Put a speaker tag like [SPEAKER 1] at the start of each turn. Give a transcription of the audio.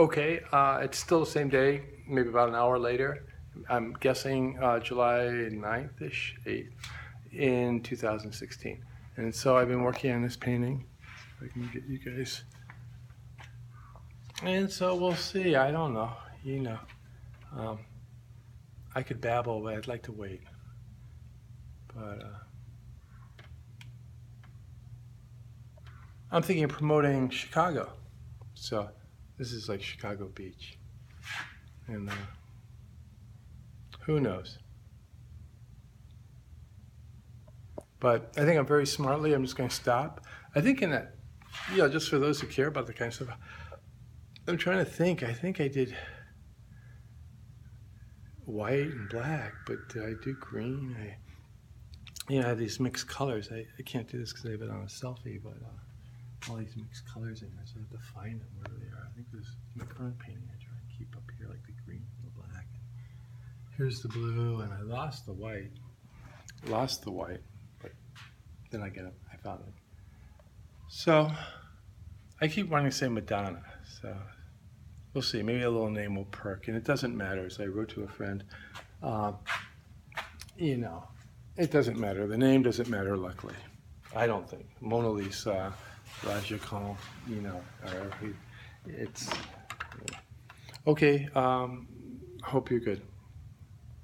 [SPEAKER 1] Okay, uh, it's still the same day, maybe about an hour later. I'm guessing uh, July 9th-ish, 8th, in 2016. And so I've been working on this painting. If I can get you guys. And so we'll see. I don't know. You know. Um, I could babble, but I'd like to wait. But uh, I'm thinking of promoting Chicago. So this is like Chicago Beach. And uh, who knows? But I think I'm very smartly, I'm just going to stop. I think in that, you know, just for those who care about the kind of stuff, I'm trying to think. I think I did white and black, but did I do green? I, you know, I have these mixed colors. I, I can't do this because I have it on a selfie, but uh, all these mixed colors in there, so I have to find them This my current painting I try and keep up here, like the green and the black. Here's the blue, and I lost the white. Lost the white, but then I get it. I found it. So I keep wanting to say Madonna. So we'll see. Maybe a little name will perk, and it doesn't matter. As I wrote to a friend, uh, you know, it doesn't matter. The name doesn't matter. Luckily, I don't think Mona Lisa, Raja Khan, you know, or it's okay. Um, hope you're good.